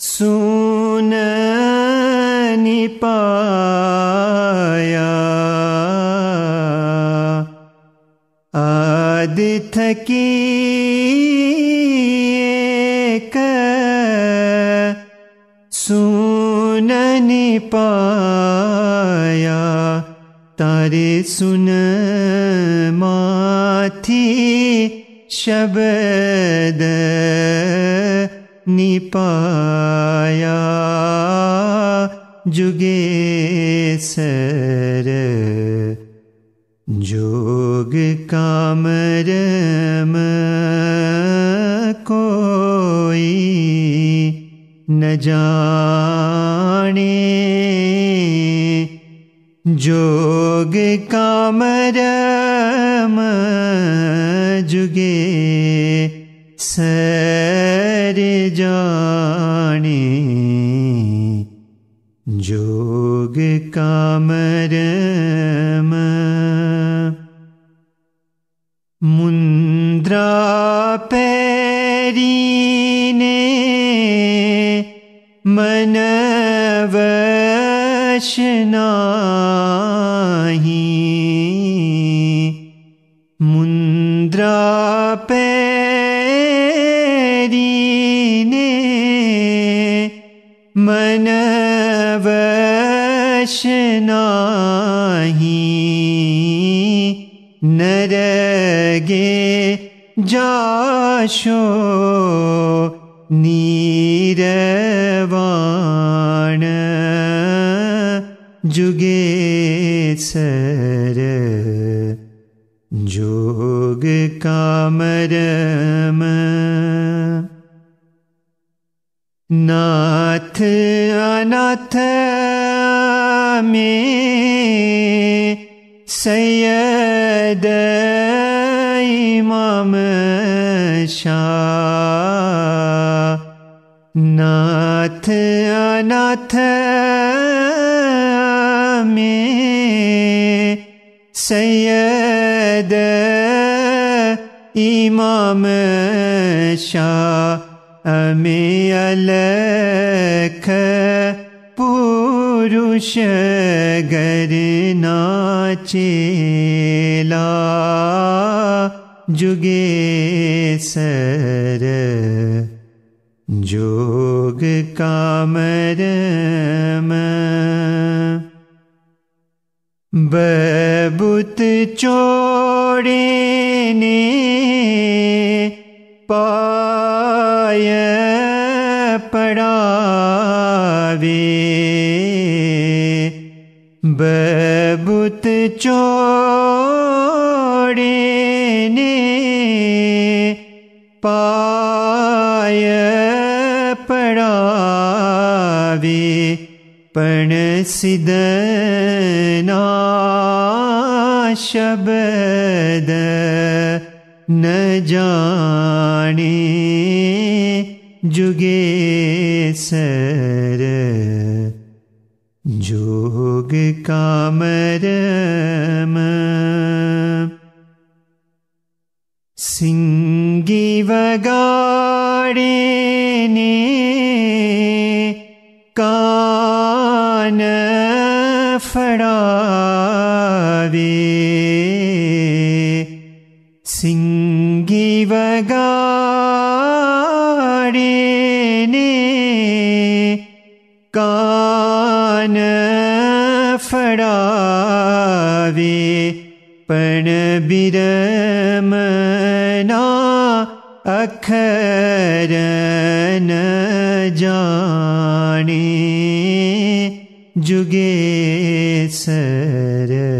सुन निपाया आदिथकी एक सुन निपाया तारे सुन शब्द निपाया। जुगे सर जोग कामरम कोई न जाने। जोग कामरम सर जाने। जोग कामरम मुन्द्रा पैरीने मनवशनाही मनवशनाही नरगे जाशो नीरवाण। जुगे सर जोग कामरम। नाथ अनाथ Seyyede İmam Şah Nat anat mi Seyyede İmam Şah Ami aleke पुरुष गर नाचेला जुगे सर जोग कामरम बबुत चोड़े ने पाय पड़ावे शब्द न जाने जुगे सर। जोग कामरम सिंगी फड़ावे सिंगी वगाड़े ने कान फड़ावे पण बिरमना अखर न जाने जुगे सर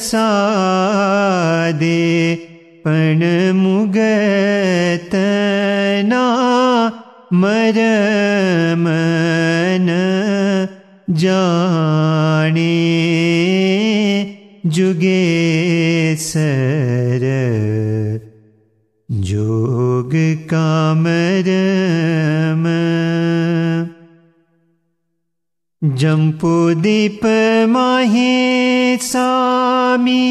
सादे पण मुगतना जाने जुगे सर जोग कामरम जम्पुदीप माहे सामी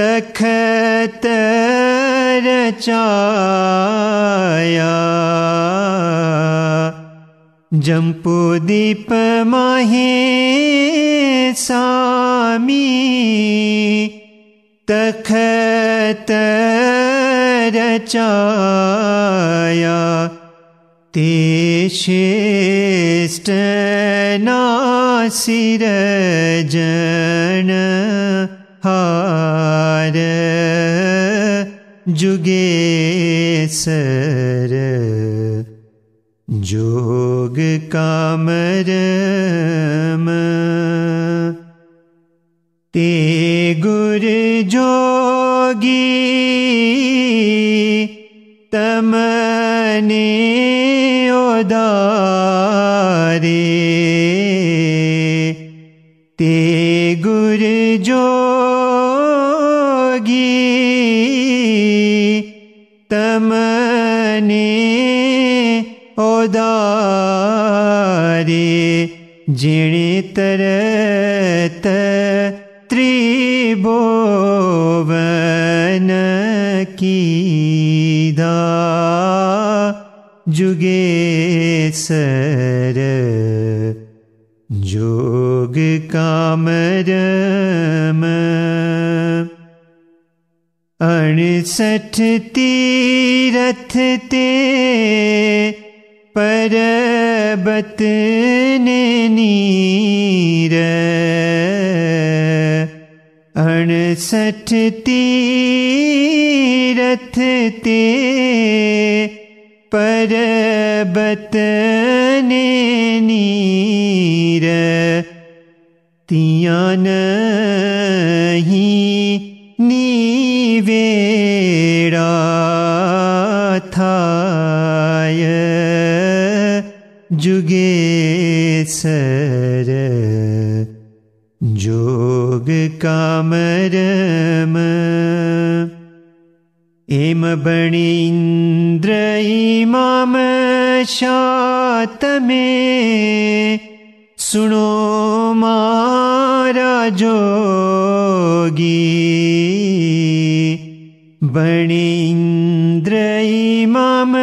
तखत रचाया। जम्पुदीप माहे सामी तखत रचाया ते श्रेष्ठ नासिर जन हार जुगे सर जोग कामरम ते गुर जोगी तमने ते गुर जोगी तमने ओदारे जिणे तरत त्रिभुवन कीदा जुगे सर जोग कामरम। अणसठ तीरथ ते परबत नीर। अणसठ तीरथ ते परबत ने नीर तिया नहीं नीवेड़ा थाय। जुगे सर जोग कामरम एम बणीन्द्र इमाम शात में सुनो मारा जोगी बणीन्द्र इमाम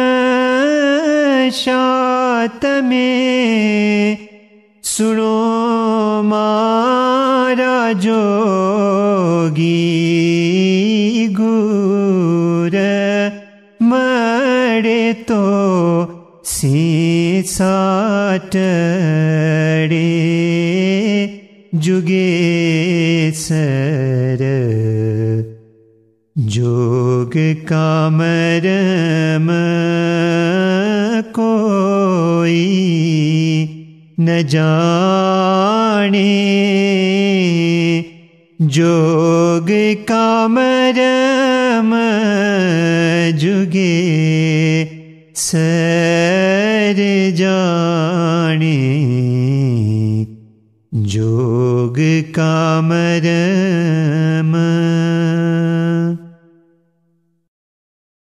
शात में सुनो मारा जोगी गुर मरे तो सी जुगे सर जोग कामरम कोई न जाने। जोग कामरम जुगे सर जाने। जोग कामरम